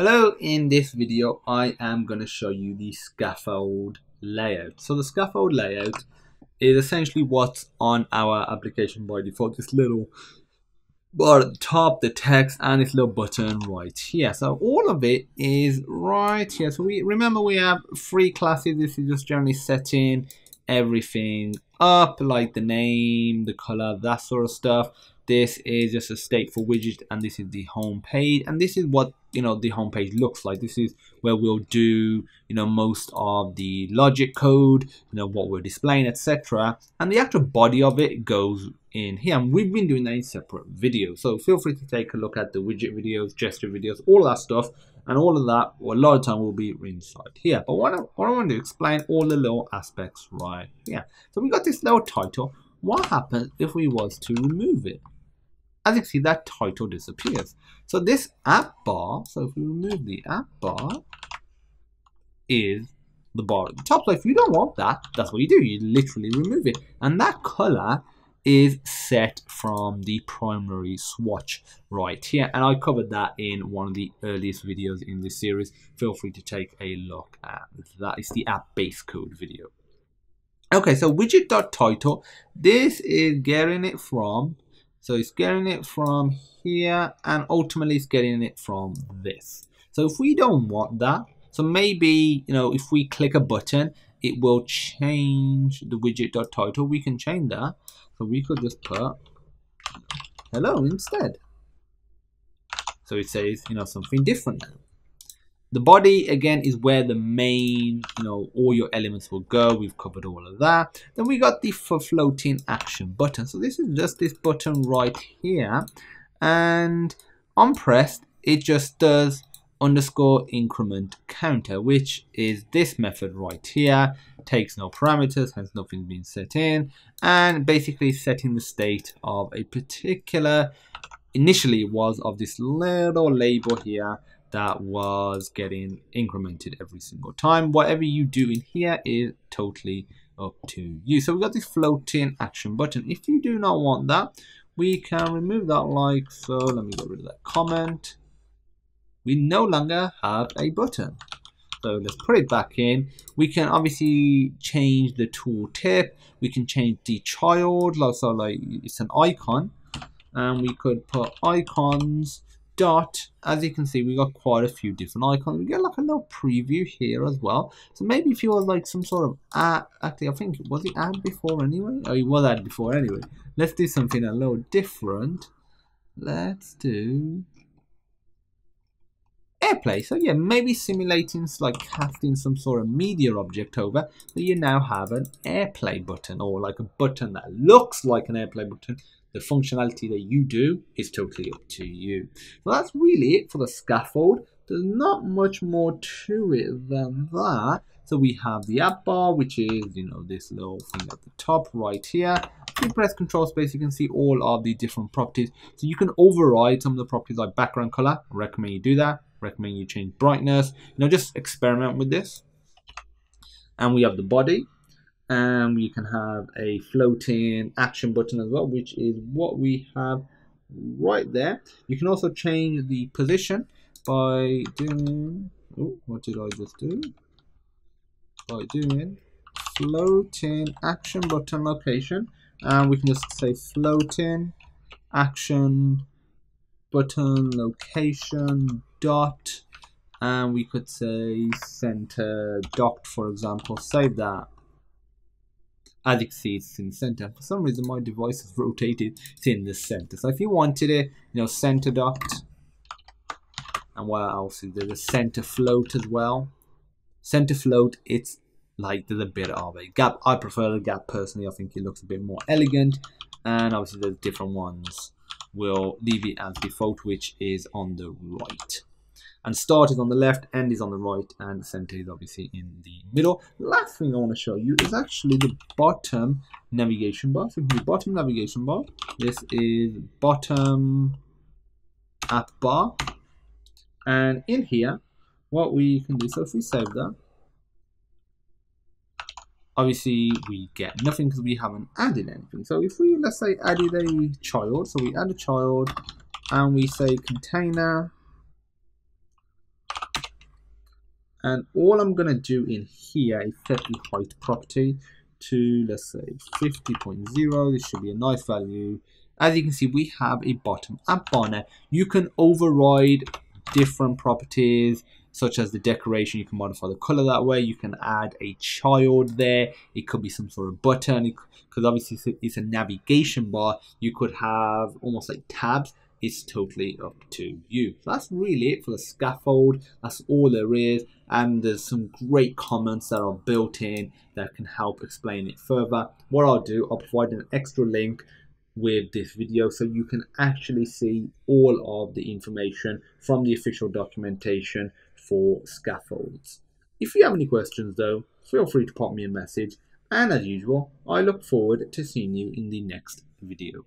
Hello, in this video I am going to show you the scaffold layout. So the scaffold layout is essentially what's on our application by default, this little bar at the top, the text and this little button right here. So all of it is right here. So we remember we have three classes, this is just generally setting everything up like the name, the color, that sort of stuff. This is just a stateful widget and this is the home page and this is what you know the home page looks like. This is where we'll do you know most of the logic code you know what we're displaying etc and the actual body of it goes in here and we've been doing that in separate videos. So feel free to take a look at the widget videos gesture videos all that stuff and all of that a lot of time will be inside here but what I, what I want to explain all the little aspects right here so we got this little title what happens if we was to remove it as you see, that title disappears. So this app bar, so if we remove the app bar, is the bar at the top. So if you don't want that, that's what you do. You literally remove it. And that color is set from the primary swatch right here. And I covered that in one of the earliest videos in this series. Feel free to take a look at that. It's the app base code video. Okay, so widget.title, this is getting it from so it's getting it from here and ultimately it's getting it from this. So if we don't want that, so maybe, you know, if we click a button, it will change the widget.title. We can change that. So we could just put hello instead. So it says, you know, something different now. The body, again, is where the main, you know, all your elements will go. We've covered all of that. Then we got the for floating action button. So this is just this button right here. And on pressed, it just does underscore increment counter, which is this method right here. Takes no parameters, has nothing's been set in. And basically setting the state of a particular, initially was of this little label here that was getting incremented every single time. Whatever you do in here is totally up to you. So we've got this floating action button. If you do not want that, we can remove that like so. Let me get rid of that comment. We no longer have a button. So let's put it back in. We can obviously change the tooltip. We can change the child, so like it's an icon. And we could put icons dot. As you can see we got quite a few different icons. We get like a little preview here as well. So maybe if you were like some sort of ad actually i think was it ad before anyway? Oh it was ad before anyway. Let's do something a little different. Let's do airplay so yeah maybe simulating like casting some sort of media object over so you now have an airplay button or like a button that looks like an airplay button the functionality that you do is totally up to you. So that's really it for the scaffold. There's not much more to it than that. So we have the app bar, which is, you know, this little thing at the top right here. If you press control space, you can see all of the different properties. So you can override some of the properties like background color. I recommend you do that. Recommend you change brightness. You know, just experiment with this. And we have the body. And we can have a floating action button as well which is what we have right there. You can also change the position by doing oh, what did I just do? By doing floating action button location. And we can just say floating action button location dot and we could say center docked for example. Save that. As you can see it's in center. For some reason my device is rotated. It's in the center. So if you wanted it you know center docked and what else is there? A center float as well. Center float it's like there's a bit of a gap. I prefer the gap personally. I think it looks a bit more elegant. And obviously there's different ones we'll leave it as default which is on the right and start is on the left, end is on the right, and center is obviously in the middle. Last thing I want to show you is actually the bottom navigation bar. So the bottom navigation bar, this is bottom app bar. And in here, what we can do, so if we save that, obviously we get nothing because we haven't added anything. So if we, let's say, added a child, so we add a child, and we say container, and all I'm to do in here is set the height property to let's say 50.0 this should be a nice value. As you can see we have a bottom and banner you can override different properties such as the decoration. You can modify the color that way. You can add a child there. It could be some sort of button. Because obviously it's a navigation bar. You could have almost like tabs it's totally up to you. So that's really it for the scaffold. That's all there is. And there's some great comments that are built in that can help explain it further. What i'll do i'll provide an extra link with this video so you can actually see all of the information from the official documentation for scaffolds. If you have any questions though, feel free to pop me a message. And as usual, I look forward to seeing you in the next video.